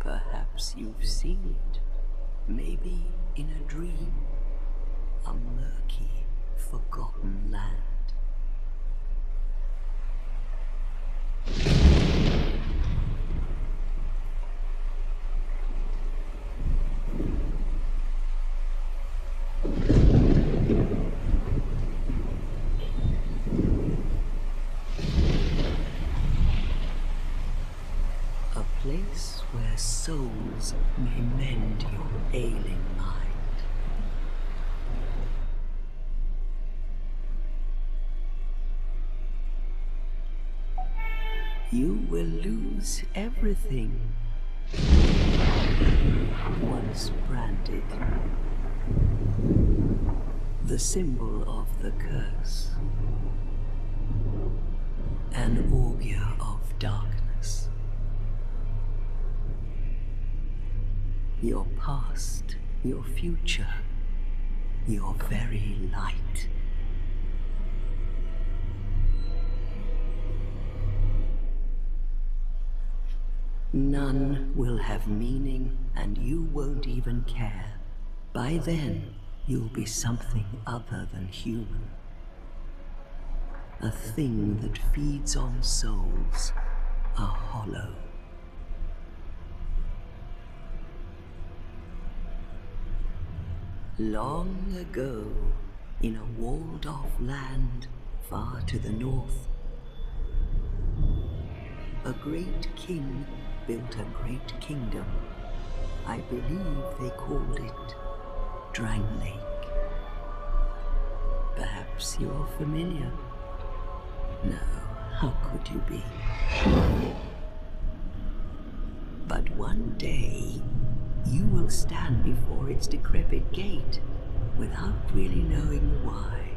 Perhaps you've seen it. Maybe in a dream. A murky, forgotten land. A place where souls may mend your ailing mind. You will lose everything once branded. The symbol of the curse. An augur of darkness. Your past, your future, your very light. None will have meaning, and you won't even care. By then, you'll be something other than human. A thing that feeds on souls, a hollow. Long ago, in a walled off land far to the north, a great king built a great kingdom. I believe they called it Drang Lake. Perhaps you're familiar. No, how could you be? But one day, you will stand before its decrepit gate without really knowing why.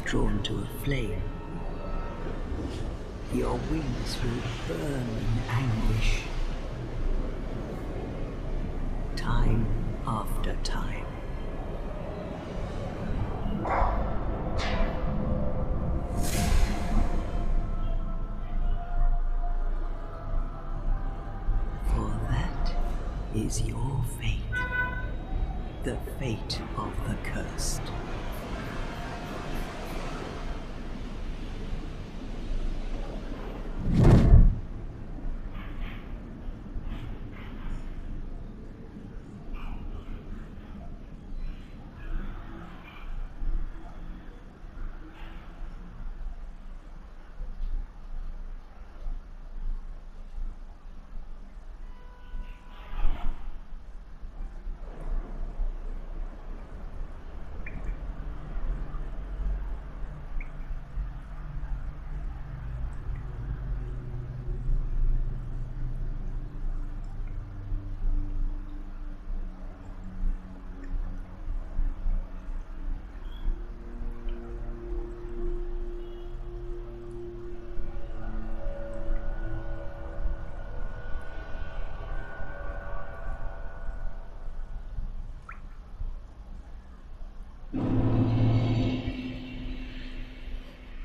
Drawn to a flame. Your wings will burn in anguish. Time after time.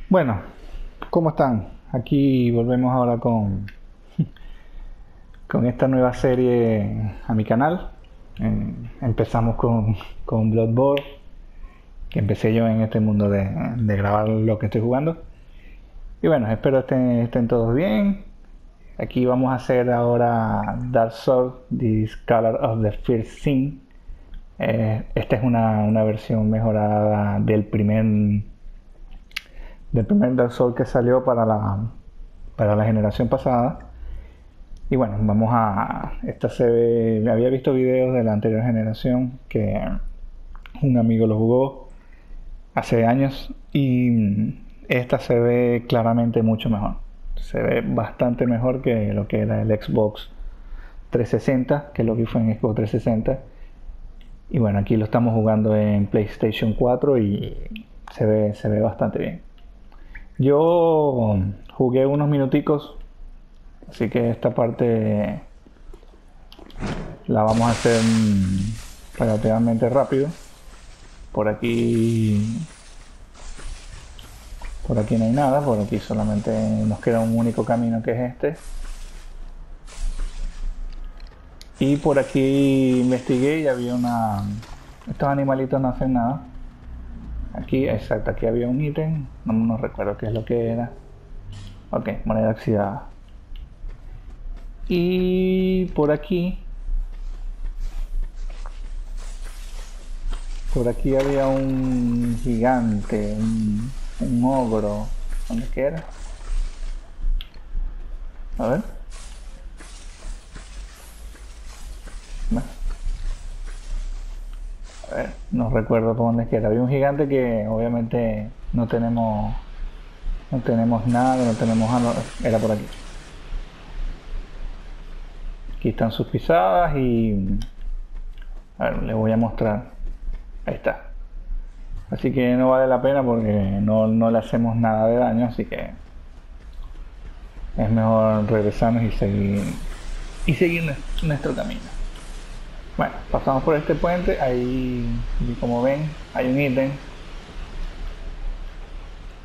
Bueno, ¿cómo están? Aquí volvemos ahora con, con esta nueva serie a mi canal. empezamos con, con Bloodborne, que empecé yo en este mundo de, de grabar lo que estoy jugando. Y bueno, espero estén, estén todos bien. Aquí vamos a hacer ahora Dark Souls, The Color of the First Sin. Eh, esta es una, una, versión mejorada del primer del primer Dark Souls que salió para la para la generación pasada. Y bueno, vamos a. Esta se ve. Había visto videos de la anterior generación que un amigo lo jugó hace años y esta se ve claramente mucho mejor. Se ve bastante mejor que lo que era el Xbox 360, que lo vi fue en Xbox 360. Y bueno, aquí lo estamos jugando en PlayStation 4 y se ve, se ve bastante bien. Yo jugué unos minuticos, así que esta parte la vamos a hacer relativamente rápido. Por aquí por aquí no hay nada, por aquí solamente nos queda un único camino que es este. Y por aquí investigué y había una... Estos animalitos no hacen nada. Aquí, exacto, aquí había un ítem. No, no recuerdo qué es lo que era. Ok, moneda oxidada. Y por aquí... Por aquí había un gigante, un un ogro. ¿Dónde queda? A ver. Ver, no recuerdo por dónde queda. Había un gigante que obviamente no tenemos no tenemos nada, no tenemos era por aquí. Aquí están sus pisadas y a ver, les voy a mostrar. Ahí está. Así que no vale la pena porque no, le hacemos nada de daño, así que es mejor regresarnos y seguir y seguir nuestro camino. Bueno, pasamos por este puente, ahí como ven hay un ítem.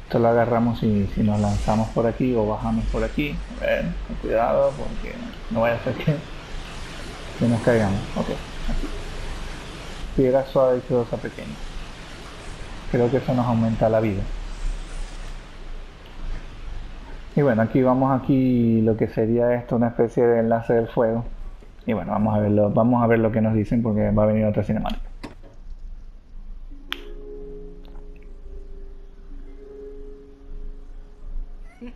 Esto lo agarramos y si nos lanzamos por aquí o bajamos por aquí. A ver, con cuidado porque no vaya a ser que, que nos caigamos. Ok, aquí. Piedra suave y sedosa pequeña creo que eso nos aumenta la vida. Y bueno, aquí vamos aquí lo que sería esto, una especie de enlace del fuego. Y bueno, vamos a verlo, vamos a ver lo que nos dicen porque va a venir otra cinemática.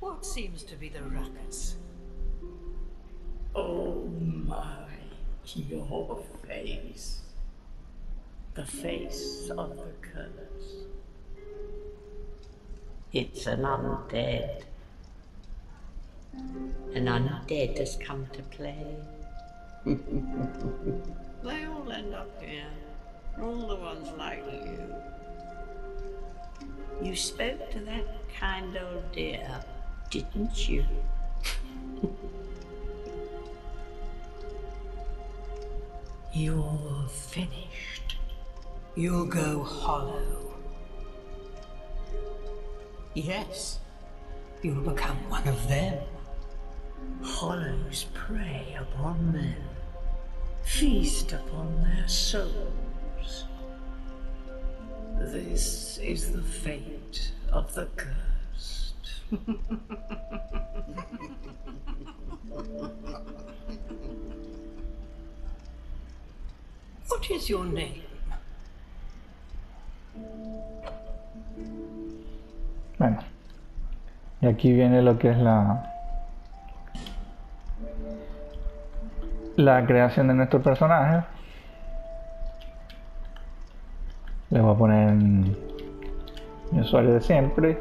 What seems to be the ruckus? Oh my, your face. the face of the curse. It's an undead. An undead has come to play. they all end up here. All the ones like you. You spoke to that kind old dear, didn't you? You're finished you'll go hollow. Yes, you'll become one of them. Hollows prey upon men, feast upon their souls. This is the fate of the cursed. what is your name? Bueno, y aquí viene lo que es la la creación de nuestro personaje. Le voy a poner mi usuario de siempre.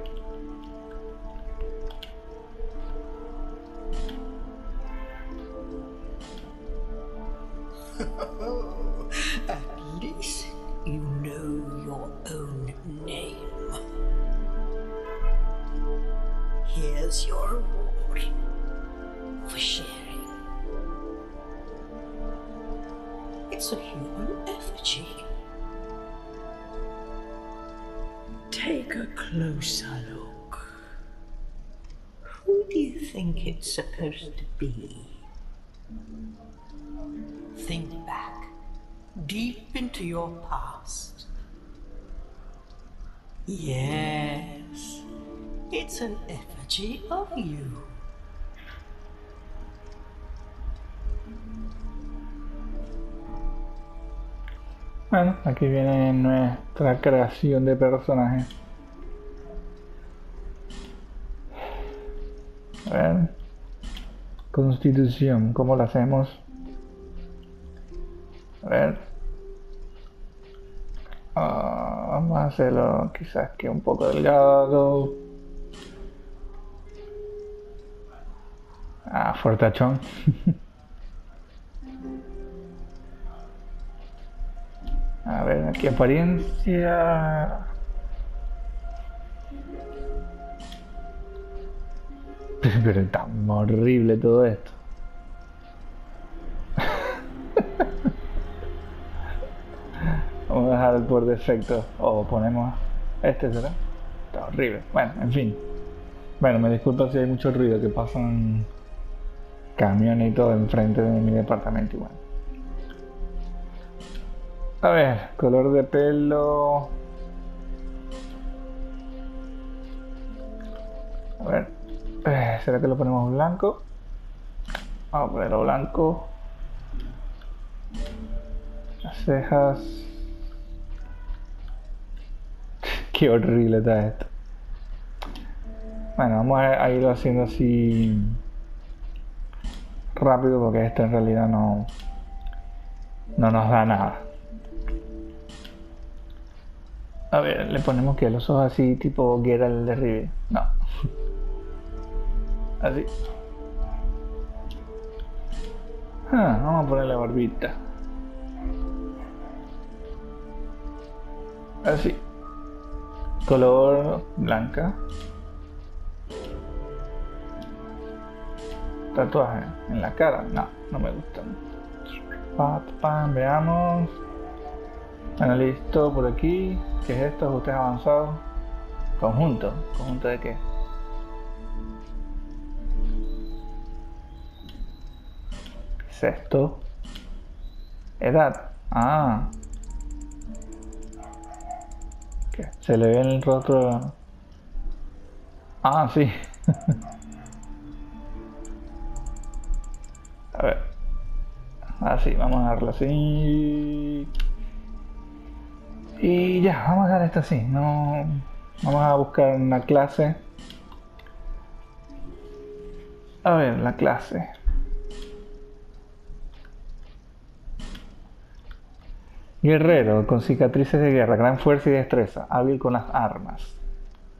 Think it's supposed to be? Think back, deep into your past. Yes, it's an effigy of you. Bueno, aquí viene nuestra creación de personaje. A ver. Constitución, ¿cómo la hacemos? A ver. Ah, vamos a hacerlo quizás que un poco delgado. Ah, fortachón. A ver, aquí apariencia. Pero es tan horrible todo esto. Vamos a dejar por defecto. O ponemos este, ¿será? Está horrible. Bueno, en fin. Bueno, me disculpo si hay mucho ruido que pasan camiones y todo enfrente de mi departamento igual. A ver, color de pelo. A ver, eh, ¿será que lo ponemos blanco? Vamos a ponerlo blanco. Las cejas. Qué horrible está esto. Bueno, vamos a irlo haciendo así rápido porque esto en realidad no, no nos da nada. A ver, le ponemos que los ojos así tipo Geralt de Rive. No. Así. Ah, vamos a ponerle barbita. Así. Color blanca. Tatuaje en la cara. No, no me gustan. veamos. Bueno, listo por aquí. ¿Qué es esto? Ajustes avanzados. Conjunto. ¿Conjunto de qué? ¿Qué es esto? Edad. Ah. ¿Qué? Se le ve el rostro. Ah, sí. a ver. Así, vamos a darlo así. Y ya, vamos a dar esto así. No, vamos a buscar una clase. A ver, la clase. Guerrero, con cicatrices de guerra, gran fuerza y destreza, hábil con las armas.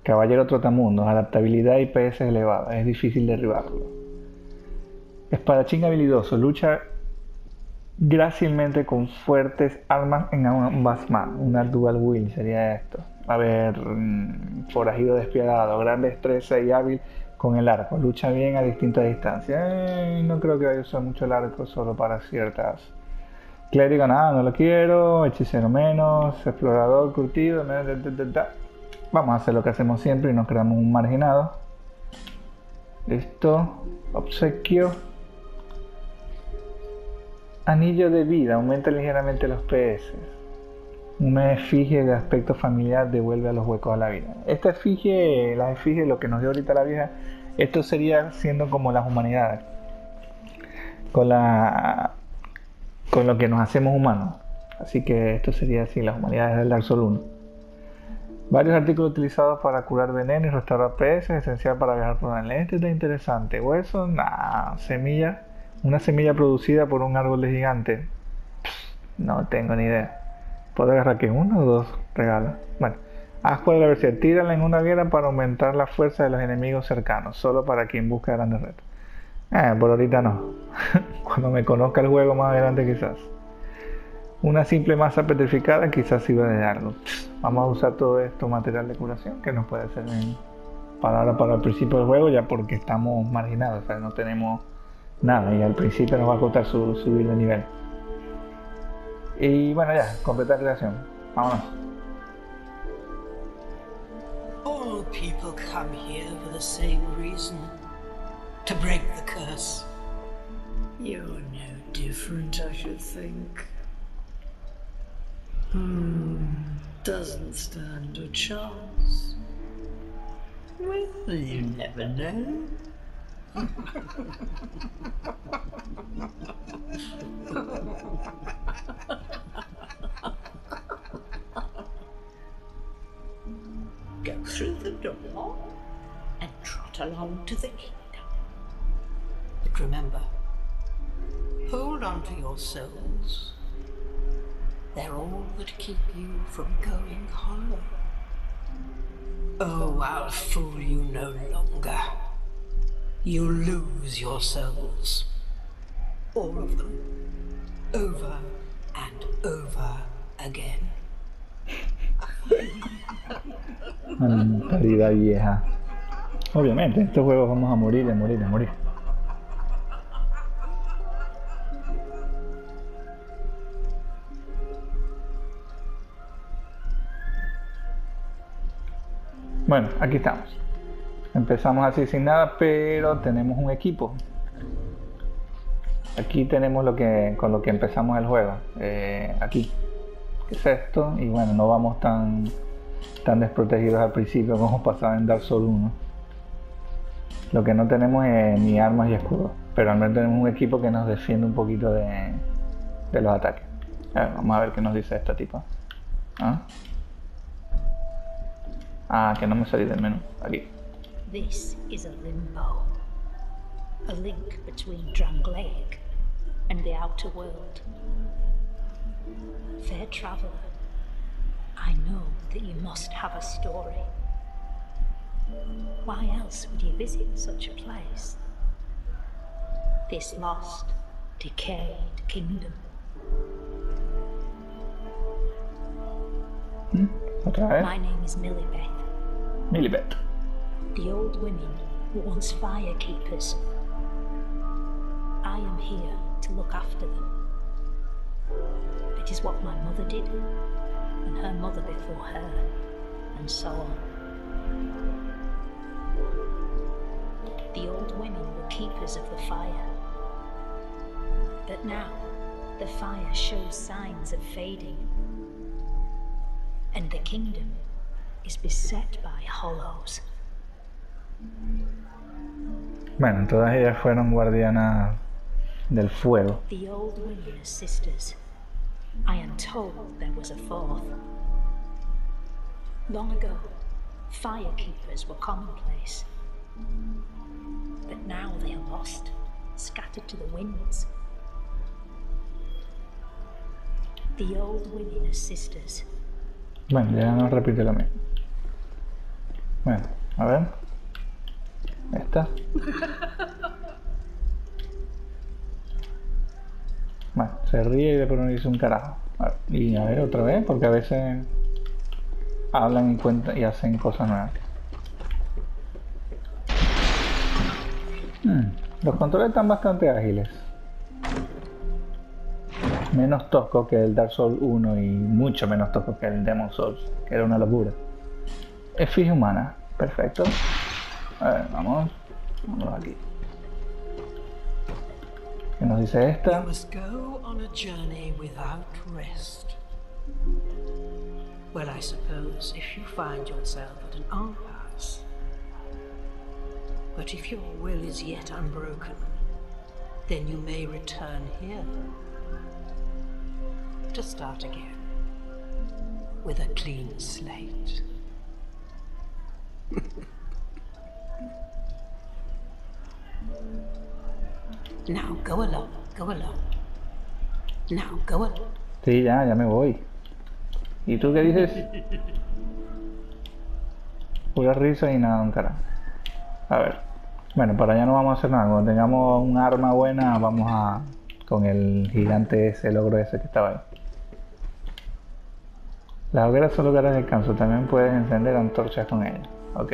Caballero trotamundos, adaptabilidad y PS elevada, es difícil derribarlo. Espadachín habilidoso, lucha grácilmente con fuertes armas en ambas manos. Una dual will sería esto. A ver, mm, forajido despiadado, gran destreza y hábil con el arco. Lucha bien a distintas distancias. Eh, no creo que vaya a usar mucho el arco solo para ciertas. Clérigo, nada, no lo quiero. Hechicero menos. Explorador, curtido. Vamos a hacer lo que hacemos siempre y nos creamos un marginado. Listo. Obsequio. Anillo de vida, aumenta ligeramente los PS. Una efigie de aspecto familiar devuelve a los huecos a la vida. Esta efigie, la efigie, lo que nos dio ahorita la vieja, esto sería siendo como las humanidades. Con la con lo que nos hacemos humanos. Así que esto sería así, las humanidades del Dark Souls 1. Varios artículos utilizados para curar veneno y restaurar PS, esencial para viajar por el Este está interesante. Hueso, nada. Semilla una semilla producida por un árbol de gigante. no tengo ni idea. ¿Puedo agarrar que uno o dos regalos? Bueno, haz por la versión. Tírala en una guerra para aumentar la fuerza de los enemigos cercanos. Solo para quien busca grandes retos. Eh, por ahorita no. Cuando me conozca el juego más adelante quizás. Una simple masa petrificada quizás sirva de algo. Vamos a usar todo esto material de curación que nos puede servir para ahora para el principio del juego ya porque estamos marginados, o sea, no tenemos nada, y al principio nos va a costar subir de nivel. Y bueno, ya, completar creación. Vámonos. All people come here for the same reason to break the curse. You're no different, I should think. Hmm, doesn't stand a chance. Well, you never know. Go through the door and trot along to the kingdom. But remember, hold on to your souls. They're all that keep you from going hollow. Oh, I'll fool you no longer. You'll lose your souls. All of them. Over and over again. Mentalidad vieja. Obviamente, en estos juegos vamos a morir, a morir, a morir. Bueno, aquí estamos. Empezamos así sin nada, pero tenemos un equipo. Aquí tenemos lo que con lo que empezamos el juego. Eh, aquí. ¿Qué es esto? Y bueno, no vamos tan tan desprotegidos al principio como pasaba en Dark Souls 1. Lo que no tenemos es ni armas y escudos, pero al menos tenemos un equipo que nos defiende un poquito de, de los ataques. A ver, vamos a ver qué nos dice esta tipa. ¿Ah? ah, que no me salí del menú. Aquí. This is a limbo, a link between Drangleic and the outer world. Fair traveler, I know that you must have a story. Why else would you visit such a place? This lost, decayed kingdom. Hmm, Otra vez. My name is Millibeth. Milibet. The old women were once fire keepers. I am here to look after them. It is what my mother did, and her mother before her, and so on. The old women were keepers of the fire. But now, the fire shows signs of fading, and the kingdom is beset by hollows. Bueno, todas ellas fueron guardianas del fuego. The old are sisters. I am told there was a fourth. Long ago, firekeepers were commonplace. But now they are lost, scattered to the winds. The old women are sisters. Bueno, ya no repite lo mismo. Bueno, a ver. Esta. Bueno, se ríe y después no dice un carajo. Y a ver otra vez, porque a veces hablan y cuentan y hacen cosas nuevas. Hmm, Los controles están bastante ágiles. Menos tosco que el Dark Souls 1 y mucho menos tosco que el Demon Souls, que era una locura. Efigie humana, perfecto. A ver, vamos. Vamos aquí. ¿Qué nos dice esta? Must go on a journey without rest. Well, I suppose if you find yourself at an impasse. But if your will is yet unbroken, then you may return here to start again with a clean slate. now go along, go along. Now go along. Sí, ya, ya me voy. ¿Y tú qué dices? Pura risa y nada, un cara. A ver. Bueno, para allá no vamos a hacer nada. Cuando tengamos un arma buena, vamos a. con el gigante ese, el ogro ese que estaba ahí. Las hogueras son lugares de descanso. También puedes encender antorchas con ellas. Ok.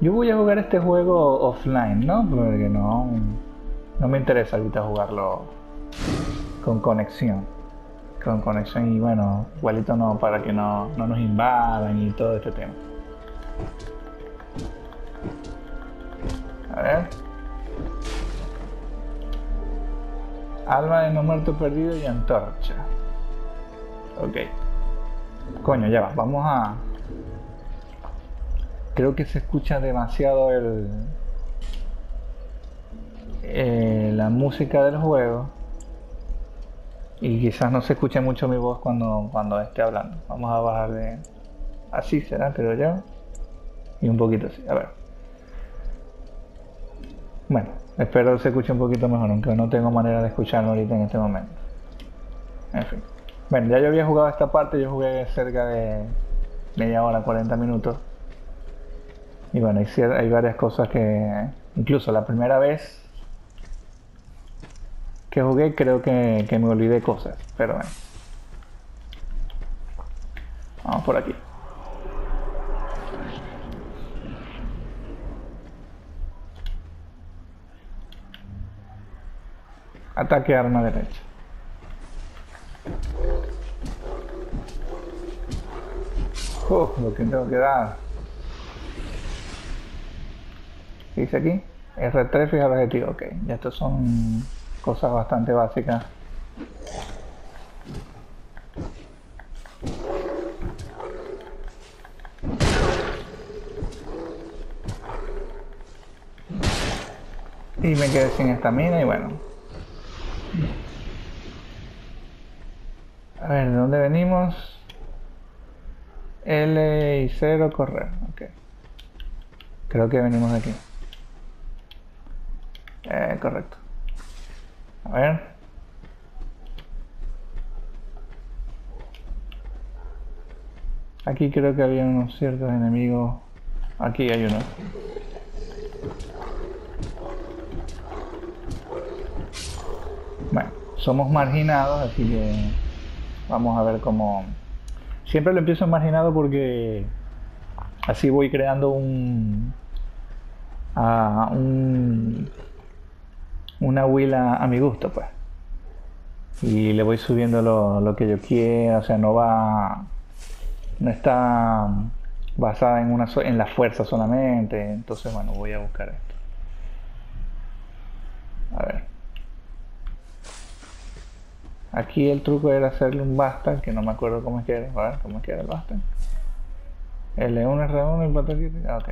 Yo voy a jugar este juego offline, ¿no? Porque no. No me interesa ahorita jugarlo con conexión. Con conexión y bueno, igualito no, para que no, no nos invadan y todo este tema. A ver. Alma de no muerto perdido y antorcha. Ok. Coño, ya va. Vamos a... Creo que se escucha demasiado el... Eh, la música del juego. Y quizás no se escuche mucho mi voz cuando, cuando esté hablando. Vamos a bajar de... Así será, creo yo. Y un poquito así. A ver. Bueno, espero se escuche un poquito mejor, aunque no tengo manera de escucharlo ahorita en este momento. En fin. Bueno, ya yo había jugado esta parte, yo jugué cerca de media hora, 40 minutos. Y bueno, hay, varias cosas que, incluso la primera vez que jugué, creo que, que me olvidé cosas, pero bueno. Vamos por aquí. Ataque arma derecha. Oh, lo que tengo que dar. ¿Qué dice aquí? R3 fija el objetivo. Ok, ya estos son cosas bastante básicas. Y me quedé sin esta mina y bueno. A ver, ¿de dónde venimos? L y 0, correr. Ok. Creo que venimos de aquí. Eh, correcto. A ver. Aquí creo que había unos ciertos enemigos. Aquí hay uno. Bueno, somos marginados, así que vamos a ver cómo... Siempre lo empiezo marginado porque así voy creando un... Uh, un una huila a mi gusto, pues. Y le voy subiendo lo, que yo quiera, o sea, no va, no está basada en, una en la fuerza solamente. Entonces, bueno, voy a buscar esto. A ver. Aquí el truco era hacerle un basta, que no me acuerdo cómo es que era. A ver, cómo es que era el basta. L1, R1 y batería. Ok.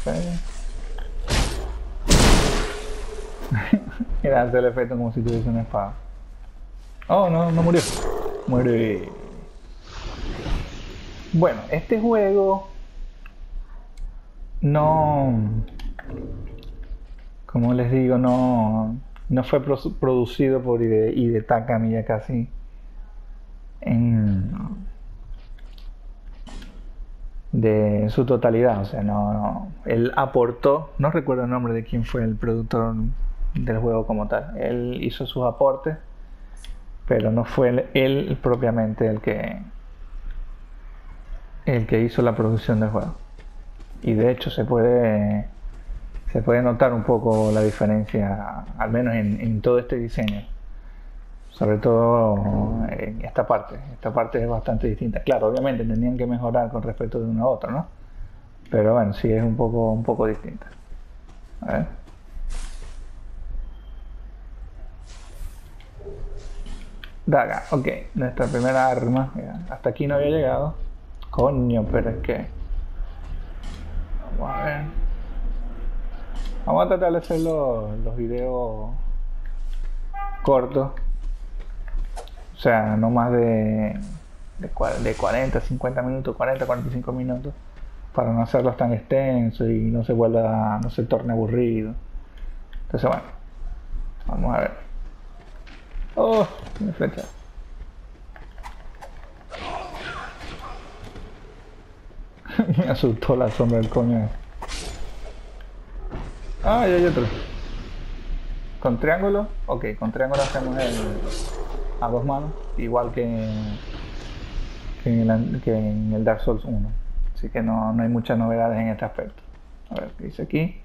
okay. Era hacer el efecto como si tuviese una espada. Oh, no, no murió. Muere. Bueno, este juego no, como les digo, no, no fue producido por Ide, ya casi en, de su totalidad. O sea, no, no, él aportó, no recuerdo el nombre de quién fue el productor del juego como tal. Él hizo sus aportes, pero no fue él, propiamente el que el que hizo la producción del juego. Y de hecho se puede se puede notar un poco la diferencia, al menos en, todo este diseño. Sobre todo en esta parte. Esta parte es bastante distinta. Claro, obviamente tenían que mejorar con respecto de uno a otro, ¿no? Pero bueno, sí es un poco, un poco distinta. Daga, ok, nuestra primera arma. hasta aquí no había llegado. Coño, pero es que. Vamos a ver. Vamos a tratar de hacer los, los videos cortos. O sea, no más de, de, 40, 50 minutos, 40, 45 minutos. Para no hacerlos tan extensos y no se vuelva, no se torne aburrido. Entonces, bueno, vamos a ver. Oh, me flecha. me asustó la sombra del coño. Ah, ya hay otro. Con triángulo, ok, con triángulo hacemos el a dos manos, igual que, en, el, que en el Dark Souls 1. Así que no, no hay muchas novedades en este aspecto. A ver, ¿qué dice aquí?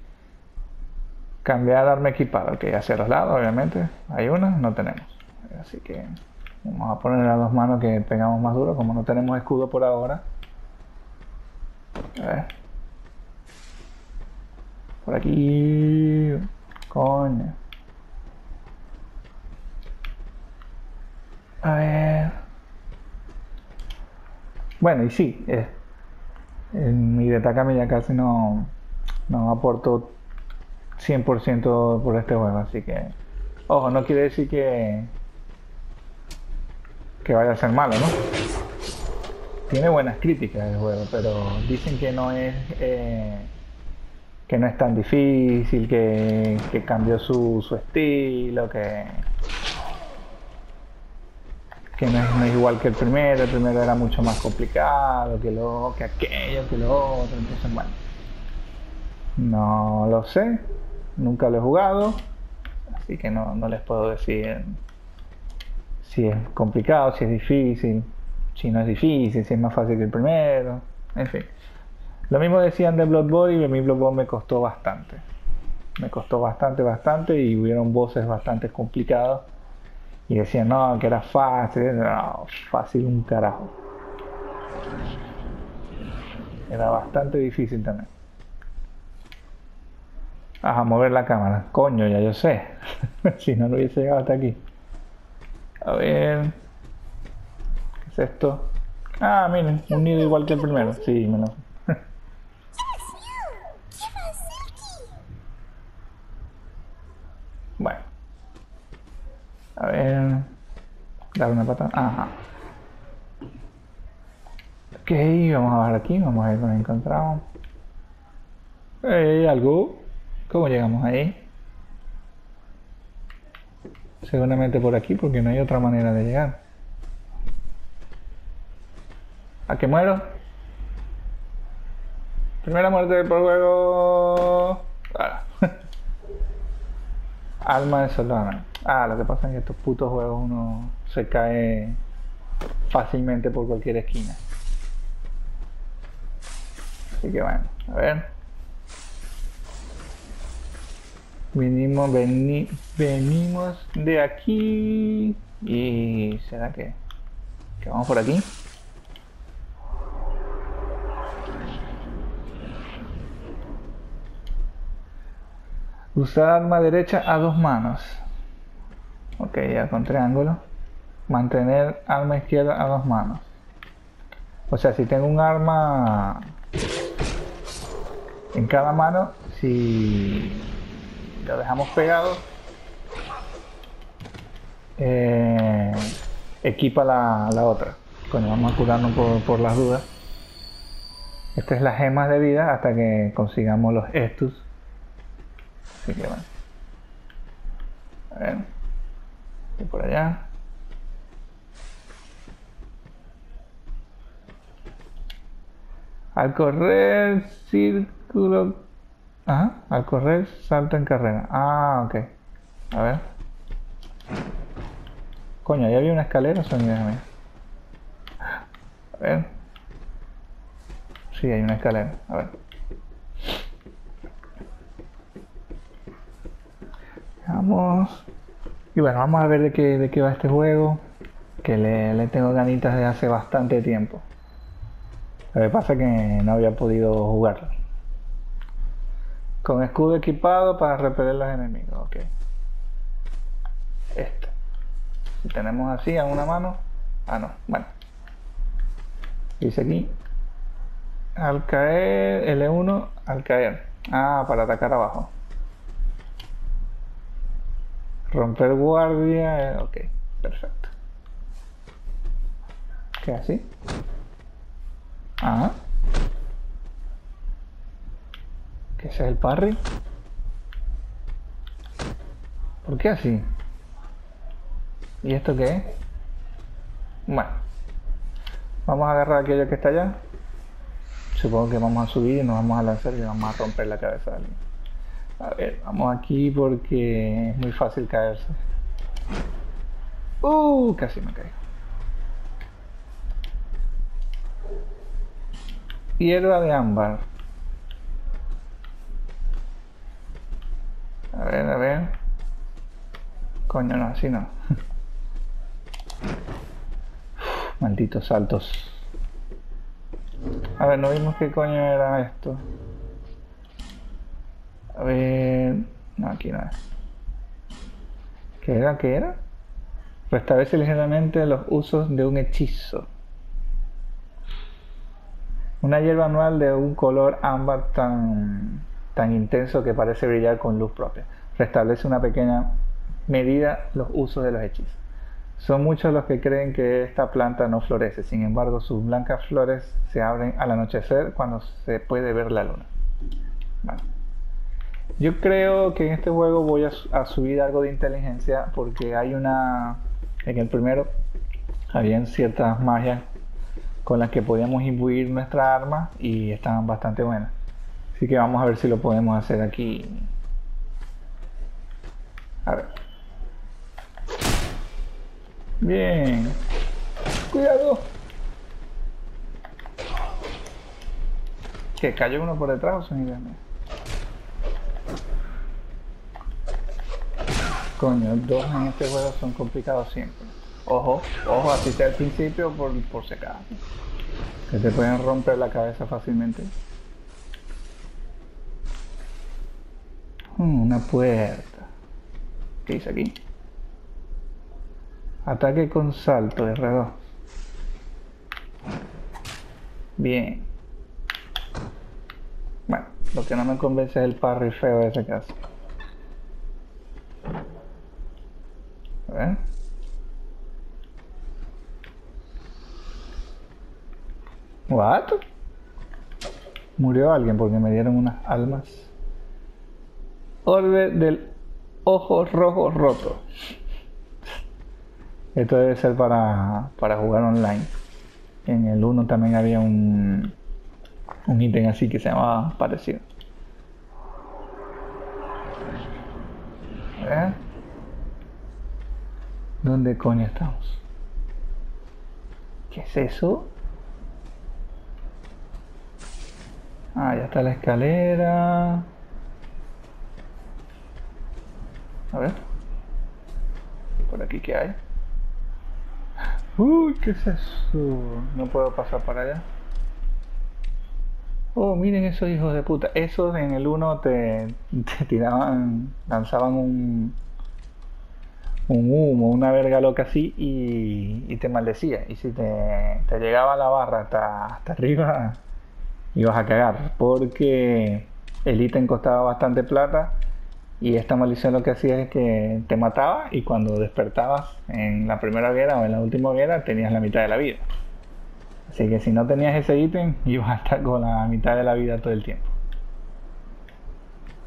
Cambiar arma equipada, ok, hacia los lados, obviamente. Hay una, no tenemos. Así que vamos a poner las dos manos que pegamos más duro, como no tenemos escudo por ahora. A ver. Por aquí. Coño. A ver. Bueno, y sí. Eh, en mi ya casi no, no aporto 100% por este juego, así que... Ojo, no quiere decir que, que vaya a ser malo, ¿no? Tiene buenas críticas el juego, pero dicen que no es... Eh, que no es tan difícil, que, que cambió su, su estilo, que que no es, igual que el primero, el primero era mucho más complicado que lo que aquello, que lo otro, entonces bueno. No lo sé, nunca lo he jugado, así que no, no les puedo decir si es complicado, si es difícil, si no es difícil, si es más fácil que el primero, en fin. Lo mismo decían de Bloodborne y a mí Bloodborne me costó bastante. Me costó bastante, bastante y hubieron voces bastante complicadas y decían, no, que era fácil. No, fácil un carajo. Era bastante difícil también. a mover la cámara. Coño, ya yo sé. si no lo hubiese llegado hasta aquí. A ver. ¿Qué es esto? Ah, miren, un nido igual que el primero. Sí, me lo... bueno. A ver. Dar una patada. Ajá. Ok, vamos a bajar aquí. Vamos a ver dónde encontramos. ¿Hay algo? ¿Cómo llegamos ahí? Seguramente por aquí, porque no hay otra manera de llegar. ¿A qué muero? Primera muerte del juego. Alma de soldado. Ah, lo que pasa es que estos putos juegos uno se cae fácilmente por cualquier esquina. Así que bueno, a ver. Venimos, venimos de aquí. Y será que, que vamos por aquí. Usar arma derecha a dos manos. Ok, ya con triángulo. Mantener arma izquierda a dos manos. O sea, si tengo un arma en cada mano, si lo dejamos pegado, eh, equipa la, otra. Cuando vamos a curarnos por, por las dudas. Esta es la gemas de vida hasta que consigamos los estus Así que bueno. A ver. Y por allá. Al correr, círculo. Ajá, al correr, salto en carrera. Ah, ok. A ver. Coño, ¿ya había una escalera o son? A ver. Sí, hay una escalera. A ver. Vamos. Y bueno, vamos a ver de qué, de qué va este juego. Que le, tengo ganitas de hace bastante tiempo. Lo que pasa es que no había podido jugarlo. Con escudo equipado para repeler los enemigos. Ok. Este. Si tenemos así a una mano. Ah, no. Bueno. Dice aquí. Al caer. L1 al caer. Ah, para atacar abajo. Romper guardia. Eh, ok, perfecto. ¿Qué así? Ah. ¿Qué es el parry? ¿Por qué así? ¿Y esto qué es? Bueno. Vamos a agarrar aquello que está allá. Supongo que vamos a subir y nos vamos a lanzar y vamos a romper la cabeza de alguien. A ver, vamos aquí porque es muy fácil caerse. Uh, casi me caigo. Hierba de ámbar. A ver, a ver. Coño, no, así no. Malditos saltos. A ver, no vimos qué coño era esto. A ver... No, aquí no es. ¿Qué era? ¿Qué era? Restablece ligeramente los usos de un hechizo. Una hierba anual de un color ámbar tan, tan intenso que parece brillar con luz propia. Restablece una pequeña medida los usos de los hechizos. Son muchos los que creen que esta planta no florece, sin embargo sus blancas flores se abren al anochecer cuando se puede ver la luna. Yo creo que en este juego voy a, subir algo de inteligencia porque hay una... En el primero habían ciertas magias con las que podíamos imbuir nuestra arma y estaban bastante buenas. Así que vamos a ver si lo podemos hacer aquí. A ver. Bien. Cuidado. ¿Que cayó uno por detrás o son ideas Coño, dos en este juego son complicados siempre. Ojo, ojo, así sea al principio por, por si acaso. Que te pueden romper la cabeza fácilmente. Una puerta. ¿Qué dice aquí? Ataque con salto de R2. Bien. Bueno, lo que no me convence es el parry feo de ese caso. A ver. ¿What? Murió alguien porque me dieron unas almas. Orbe del ojo rojo roto. Esto debe ser para, jugar online. En el 1 también había un, un ítem así que se llamaba parecido. ¿Dónde coño estamos? ¿Qué es eso? Ah, ya está la escalera. A ver. Por aquí qué hay. Uy, ¿qué es eso? No puedo pasar para allá. Oh, miren esos hijos de puta. Esos en el 1 te, tiraban, lanzaban un, un humo, una verga loca así y, te maldecía. Y si te, llegaba la barra hasta, hasta arriba, ibas a cagar. Porque el ítem costaba bastante plata y esta maldición lo que hacía es que te mataba y cuando despertabas en la primera hoguera o en la última hoguera tenías la mitad de la vida. Así que si no tenías ese ítem ibas a estar con la mitad de la vida todo el tiempo.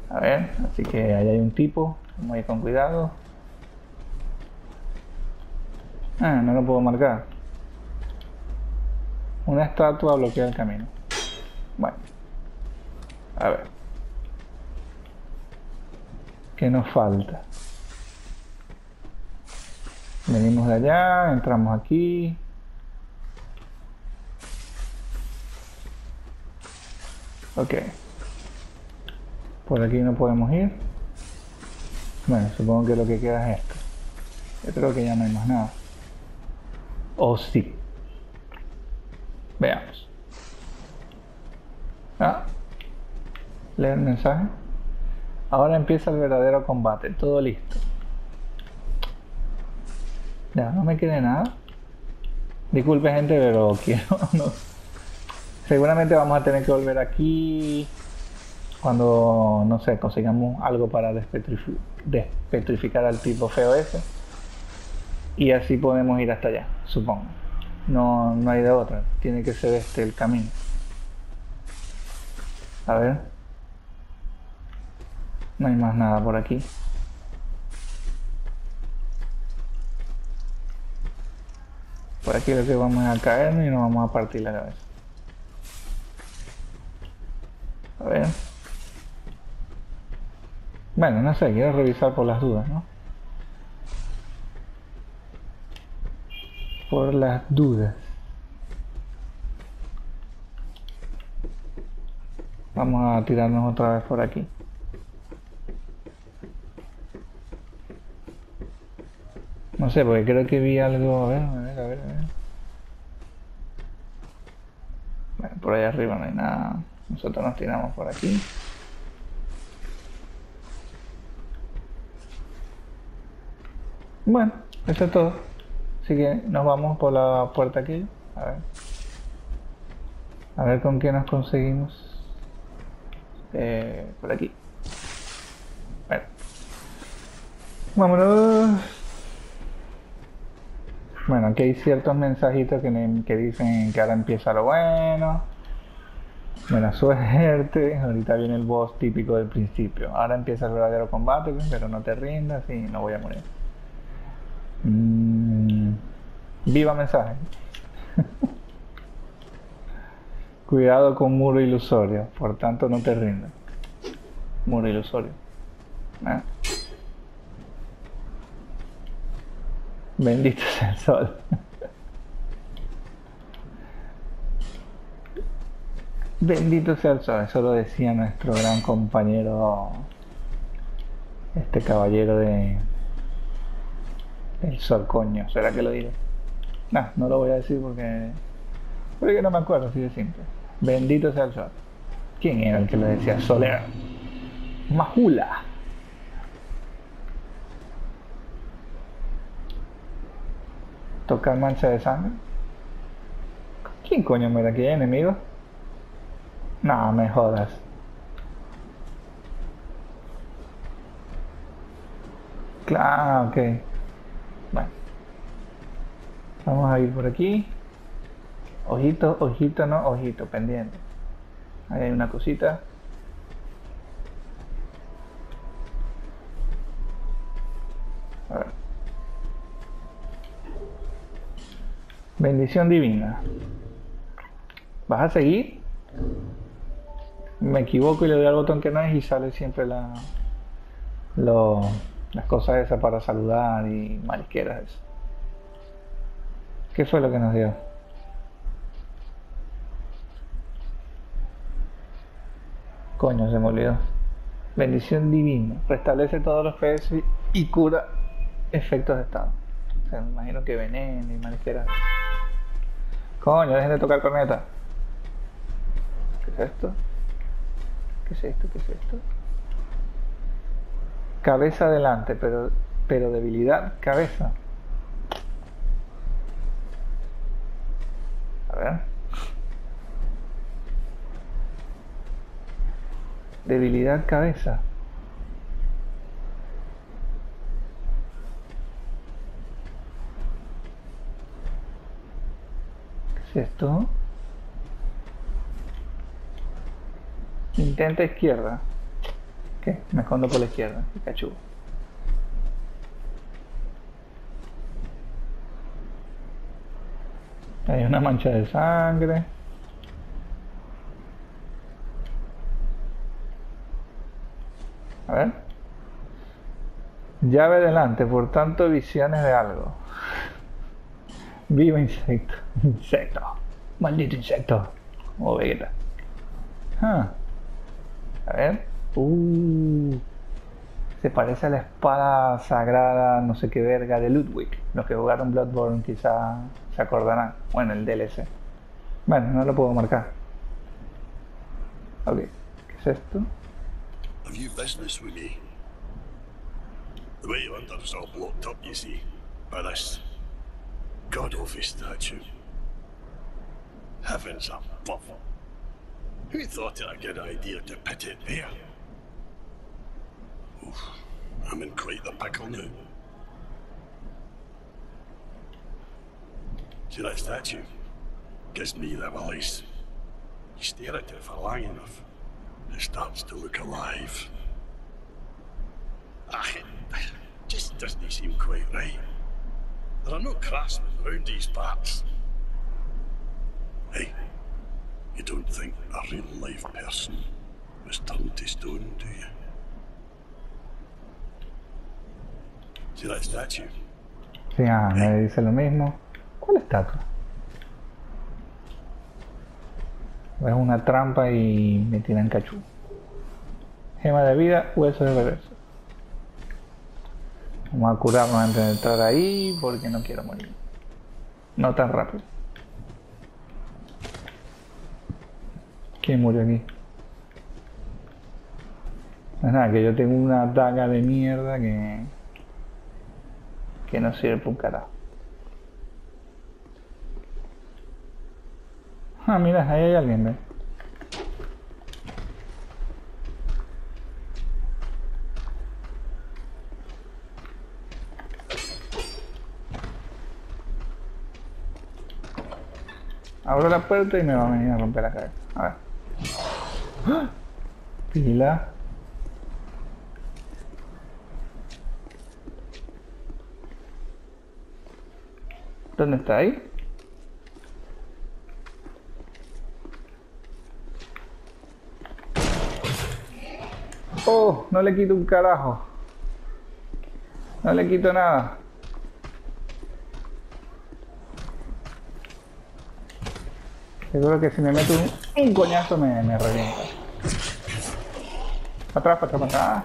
A ver, así que ahí hay un tipo, vamos a ir con cuidado. Ah, no lo puedo marcar. Una estatua bloquea el camino. Bueno. A ver. ¿Qué nos falta? Venimos de allá, entramos aquí. Ok. Por aquí no podemos ir. Bueno, supongo que lo que queda es esto. Yo creo que ya no hay más nada. O sí. Veamos. Ah. Leer mensaje. Ahora empieza el verdadero combate, todo listo. Ya, no me quede nada. Disculpe gente, pero quiero... Seguramente vamos a tener que volver aquí cuando, no sé, consigamos algo para despetrificar al tipo feo ese. Y así podemos ir hasta allá, supongo. No, no hay de otra. Tiene que ser este el camino. A ver. No hay más nada por aquí. Por aquí lo que vamos a caer y nos vamos a partir la cabeza. A ver. Bueno, no sé, quiero revisar por las dudas, ¿no? Por las dudas. Vamos a tirarnos otra vez por aquí. No sé, porque creo que vi algo. A ver, a ver, a ver. A ver. Bueno, por ahí arriba no hay nada. Nosotros nos tiramos por aquí. Bueno, eso es todo. Así que nos vamos por la puerta aquí. A ver. A ver con qué nos conseguimos. Eh, por aquí. Bueno. Vámonos. Bueno, aquí hay ciertos mensajitos que, que dicen que ahora empieza lo bueno. Buena suerte. Ahorita viene el boss típico del principio. Ahora empieza el verdadero combate, pero no te rindas y no voy a morir. Mm, viva mensaje. Cuidado con muro ilusorio, por tanto no te rindas. Muro ilusorio. Ah. Bendito sea el sol. Bendito sea el sol, eso lo decía nuestro gran compañero, este caballero de el sol, coño, ¿será que lo diré? No, no lo voy a decir porque porque no me acuerdo, así de simple. Bendito sea el sol. ¿Quién era el que lo decía? Soler. Majula. Tocar mancha de sangre. ¿Quién coño me da aquí? ¿Enemigo? No, me jodas. Claro, ok. Bueno. Vamos a ir por aquí. Ojito, ojito, no, ojito, pendiente. Ahí hay una cosita. Bendición divina. ¿Vas a seguir? me equivoco y le doy al botón que no es y sale siempre la, las cosas esas para saludar y marisqueras. ¿Qué fue lo que nos dio? Coño, se me olvidó. Bendición divina. Restablece todos los FPS y cura efectos de estado. me imagino que veneno y marisqueras. Coño, dejen de tocar corneta. ¿Qué es esto? ¿Qué es esto? ¿Qué es esto? Cabeza adelante, pero, pero debilidad, cabeza. A ver. Debilidad, cabeza. ¿Qué es esto? Intenta izquierda. ¿Qué? Me escondo por la izquierda. Pikachu. Hay una mancha de sangre. A ver. Llave delante, por tanto visiones de algo. Vivo insecto. Insecto. Maldito insecto. O Vegeta. Ah. A ver. Uh, se parece a la espada sagrada, no sé qué verga, de Ludwig. Los que jugaron Bloodborne quizá se acordarán. Bueno, el DLC. Bueno, no lo puedo marcar. Ok, ¿qué es esto? Have you business with? The way you under is all blocked up, you see, god of awful statue. Heavens above. Who thought it a good idea to put it there? Oof, I'm in quite the pickle now. See that statue? Gives me the release. You stare at it for long enough, it starts to look alive. Ah, it just doesn't seem quite right. There are no craftsmen around these parts. Hey, you don't think a real life person was turned to stone, do you? See that statue? Sí, ah, me dice lo mismo. ¿Cuál estatua? Es una trampa y me tiran cachú. Gema de vida, hueso de reverso. Vamos a curarnos antes de entrar ahí porque no quiero morir. No tan rápido. ¿Quién murió aquí? Es nada, que yo tengo una daga de mierda que... que no sirve para un carajo. Ah, mira, ahí hay alguien, ¿ves? Abro la puerta y me va a venir a romper la cabeza. A ver. Pila. ¿Dónde está ahí? Oh, no le quito un carajo. No le quito nada. Seguro que si me meto un, un coñazo me, me revienta. Atrás, para atrás, para atrás.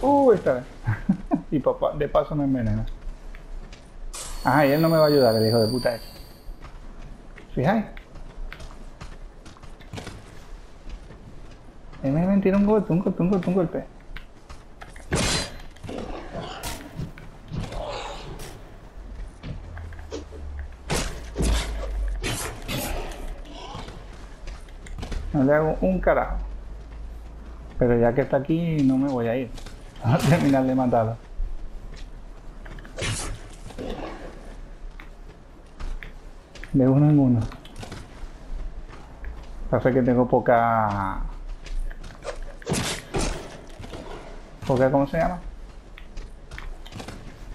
Uh, esta vez. y papá, de paso me envenena. Ah, y él no me va a ayudar, el hijo de puta ese. ¿Fijáis? Él me tira un golpe, un golpe, un golpe, un golpe. Le hago un carajo. Pero ya que está aquí, no me voy a ir. A terminar de matarlo. De uno en uno. Pasa que tengo poca... Poca, ¿cómo se llama?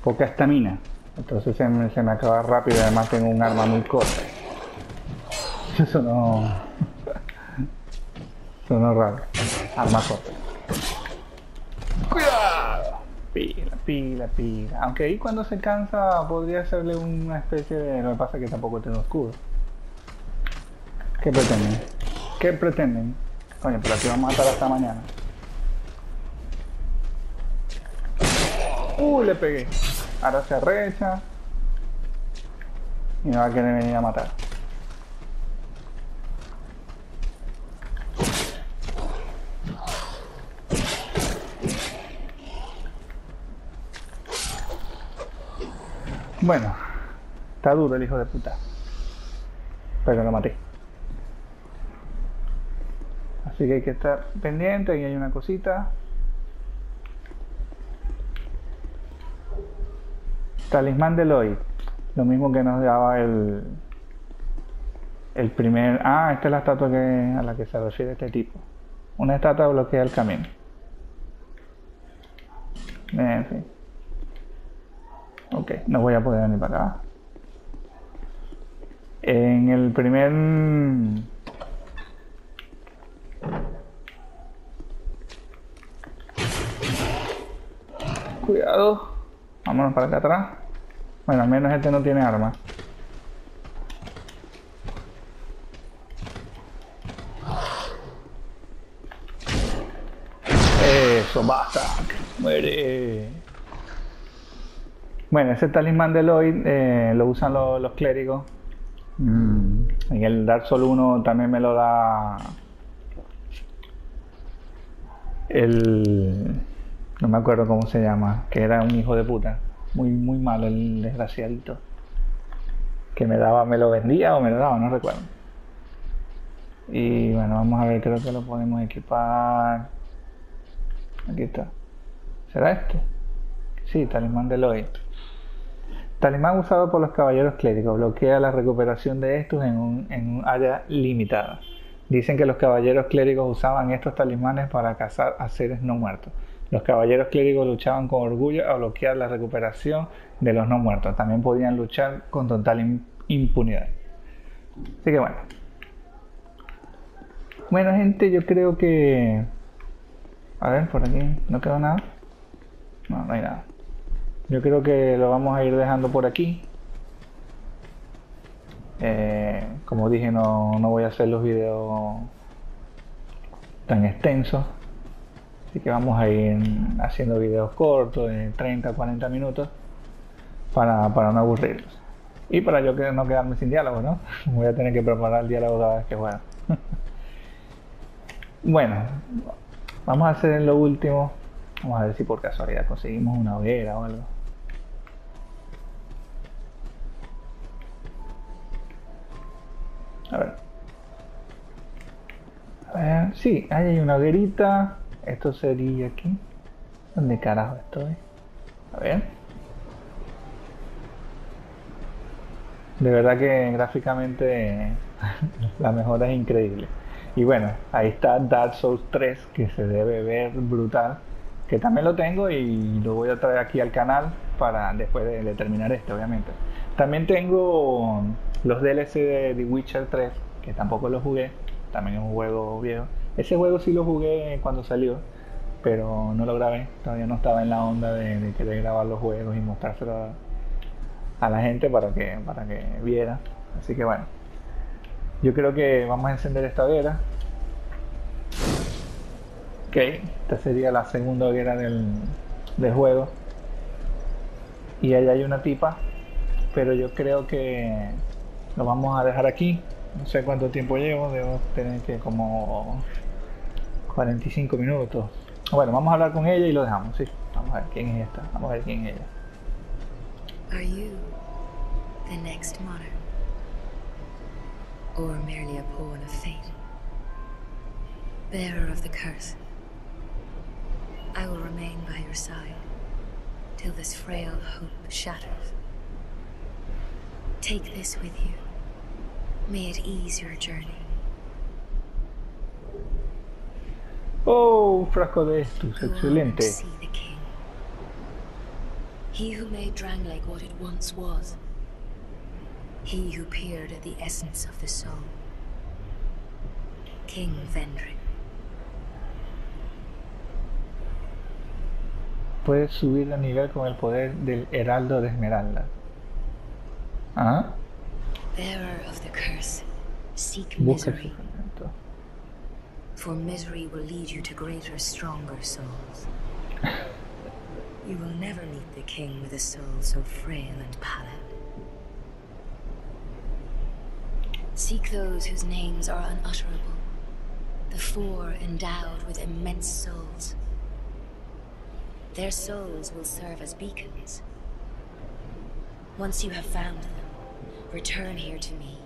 Poca estamina. Entonces se me, se me acaba rápido además tengo un arma muy corta. Eso no... Sonó raro. Arma corta. ¡Cuidado! Pila, pila, pila. Aunque ahí cuando se cansa podría hacerle una especie de... Lo que pasa es que tampoco tengo escudo. ¿Qué pretenden? ¿Qué pretenden? Coño, pero aquí vamos a matar hasta mañana. Uh, le pegué. Ahora se arrecha. Y me va a querer venir a matar. Bueno, está duro el hijo de puta. Pero lo maté. Así que hay que estar pendiente, y hay una cosita. Talismán de Lloyd. Lo mismo que nos daba el. El primer. Ah, esta es la estatua que, a la que se refiere este tipo. Una estatua bloquea el camino. En fin. Ok, no voy a poder venir para acá. En el primer... Cuidado. Vámonos para acá atrás. Bueno, al menos este no tiene arma. Eso, basta. Muere. Bueno, ese talismán de Lloyd eh, lo usan los clérigos. Mm. En el Dark Souls 1 también me lo da el... No me acuerdo cómo se llama, que era un hijo de puta. Muy, muy malo el desgraciadito. Que me daba, me lo vendía o me lo daba, no recuerdo. Y bueno, vamos a ver, creo que lo podemos equipar. Aquí está. ¿Será este? Sí, talismán de Lloyd. Talismán usado por los caballeros clérigos bloquea la recuperación de estos en un, área limitada. Dicen que los caballeros clérigos usaban estos talismanes para cazar a seres no muertos. Los caballeros clérigos luchaban con orgullo a bloquear la recuperación de los no muertos. También podían luchar con total impunidad. Así que bueno. Bueno gente, yo creo que... A ver, por aquí no quedó nada. No, no hay nada. Yo creo que lo vamos a ir dejando por aquí. Eh, como dije, no, voy a hacer los videos tan extensos. Así que vamos a ir haciendo videos cortos de 30 40 minutos para, no aburrirlos. Y para yo no quedarme sin diálogo, ¿no? Voy a tener que preparar el diálogo cada vez que juega. bueno, vamos a hacer lo último. Vamos a ver si por casualidad conseguimos una hoguera o algo. A ver. A sí, ahí hay una hoguerita. Esto sería aquí. ¿Dónde carajo estoy? A ver. De verdad que gráficamente la mejora es increíble. Y bueno, ahí está Dark Souls 3 que se debe ver brutal. Que también lo tengo y lo voy a traer aquí al canal para después de, terminar este, obviamente. También tengo los DLC de The Witcher 3, que tampoco lo jugué. También es un juego viejo. Ese juego sí lo jugué cuando salió, pero no lo grabé. Todavía no estaba en la onda de, querer grabar los juegos y mostrárselo a, la gente para que, para que viera. Así que bueno, yo creo que vamos a encender esta hoguera. Ok, esta sería la segunda hoguera del, del juego. Y allá hay una tipa, pero yo creo que lo vamos a dejar aquí. No sé cuánto tiempo llevo, debo tener que como 45 minutos. Bueno, vamos a hablar con ella y lo dejamos, sí. Vamos a ver quién es esta, vamos a ver quién es ella. Are you the next monarch? Or merely a pawn of fate? Bearer of the curse, I will remain by your side till this frail hope shatters. Take this with you. May it ease your journey. Oh, frasco de estos, excelente. He who made Drangleic what it once was. He who peered at the essence of the soul. King Vendrick. Puedes subir de nivel con el poder del Heraldo de Esmeralda. ¿Ah? Bearer of the curse, seek misery. For misery will lead you to greater, stronger souls. you will never meet the king with a soul so frail and pallid. Seek those whose names are unutterable. The four endowed with immense souls. Their souls will serve as beacons. Once you have found them, return here to me.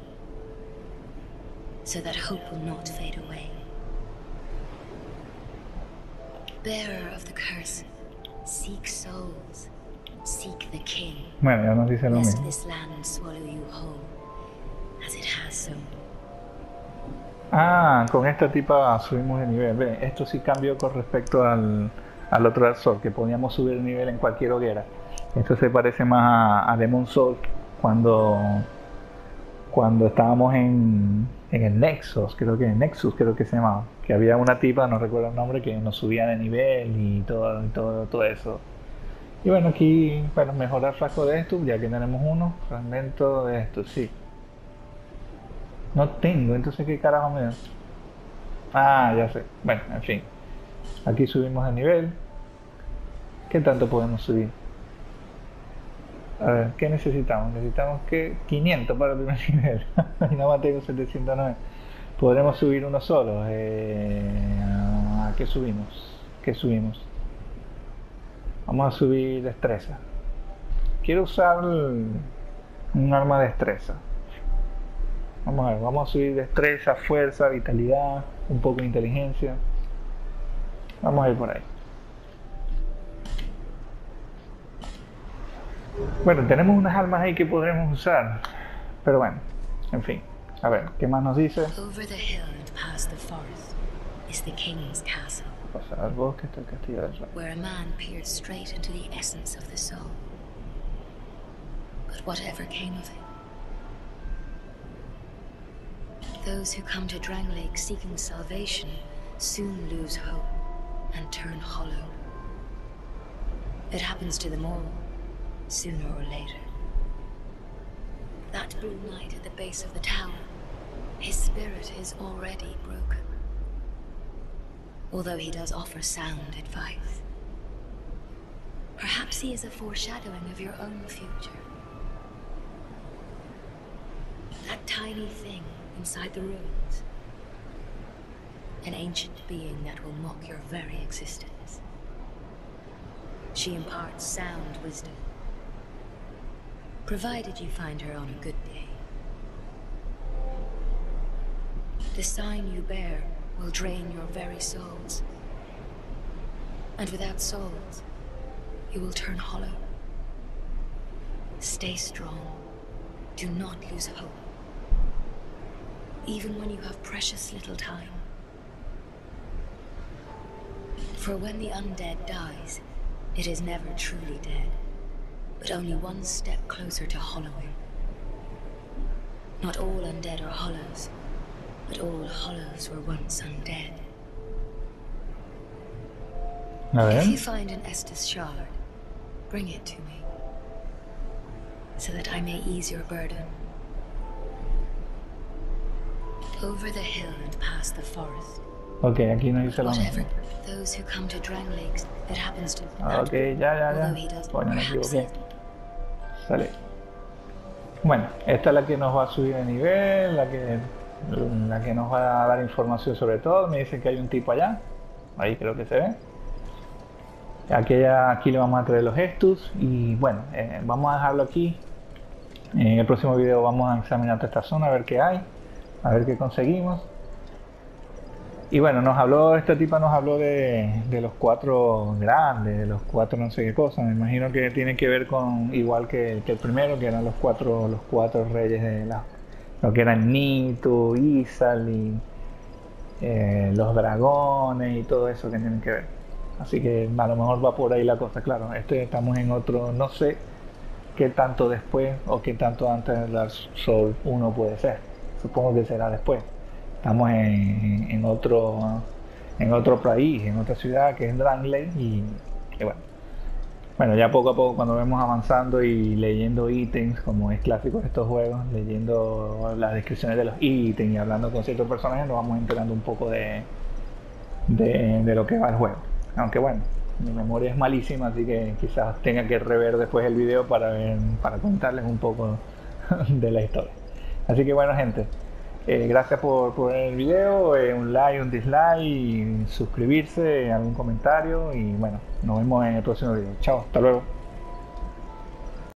So that hope will not fade away. Bearer of the curse, seek souls. Seek the king. Bueno, ya nos dice lo mismo. this land swallow you whole, as it has so. Ah, con esta tipa subimos de nivel. Ve, esto sí cambió con respecto al, al otro Dark que podíamos subir de nivel en cualquier hoguera. Esto se parece más a, a Demon Souls cuando, cuando estábamos en, en el Nexus, creo que Nexus creo que se llamaba. Que había una tipa, no recuerdo el nombre, que nos subía de nivel y todo, y todo, todo eso. Y bueno, aquí, bueno, mejorar frasco de esto, ya que tenemos uno, fragmento de esto, sí. No tengo, entonces qué carajo me da. Ah, ya sé. Bueno, en fin. Aquí subimos de nivel. ¿Qué tanto podemos subir? A ver, ¿qué necesitamos? Necesitamos que 500 para el primer nivel. y nada más tengo 709. Podremos subir uno solo. Eh, ¿A qué subimos? ¿Qué subimos? Vamos a subir destreza. Quiero usar un arma de destreza. Vamos a ver, vamos a subir destreza, fuerza, vitalidad, un poco de inteligencia. Vamos a ir por ahí. Bueno, tenemos unas armas ahí que podremos usar. Pero bueno, en fin. A ver, ¿qué más nos dice? Pasar al bosque el castillo del rey. where a man peered straight into the essence of the soul. But whatever came of it? Those who come to Drangleic seeking salvation soon lose hope and turn hollow. It happens to them all, sooner or later. That blue knight at the base of the tower, his spirit is already broken. Although he does offer sound advice. Perhaps he is a foreshadowing of your own future. That tiny thing inside the ruins. An ancient being that will mock your very existence. She imparts sound wisdom. Provided you find her on a good day. The sign you bear will drain your very souls. And without souls, you will turn hollow. Stay strong. Do not lose hope. Even when you have precious little time. For when the undead dies, it is never truly dead, but only one step closer to hollowing. Not all undead are hollows, but all hollows were once undead. If you find an Estus shard, bring it to me, so that I may ease your burden. Over the hill and past the forest, Ok, aquí nos dice lo mismo. Ah, Ok, ya, ya, ya. Coño, me equivoqué. Sale. Bueno, esta es la que nos va a subir de nivel, la que, la que nos va a dar información sobre todo. Me dice que hay un tipo allá. Ahí creo que se ve. Aquí, ya- aquí le vamos a traer los gestos y bueno, eh, vamos a dejarlo aquí. En el próximo video vamos a examinar toda esta zona, a ver qué hay, a ver qué conseguimos. Y bueno, nos habló, esta tipa nos habló de, los cuatro grandes, de los cuatro no sé qué cosas. Me imagino que tiene que ver con, igual que, que el primero, que eran los cuatro, los cuatro reyes de la, lo que eran Nito, Isal y eh, los dragones y todo eso que tienen que ver. Así que a lo mejor va por ahí la cosa, claro. Este estamos en otro, no sé qué tanto después o qué tanto antes de Dark Souls 1 puede ser. Supongo que será después. Estamos en, otro en otro país, en otra ciudad que es Drangley y, y bueno. Bueno, ya poco a poco cuando vemos avanzando y leyendo ítems, como es clásico de estos juegos, leyendo las descripciones de los ítems y hablando con ciertos personajes, nos vamos enterando un poco de, de, de lo que va el juego. Aunque bueno, mi memoria es malísima, así que quizás tenga que rever después el video para ver, para contarles un poco de la historia. Así que bueno gente, eh, gracias por, ver el video, eh, un like, un dislike, suscribirse, algún comentario y bueno, nos vemos en el próximo video. Chao, hasta luego.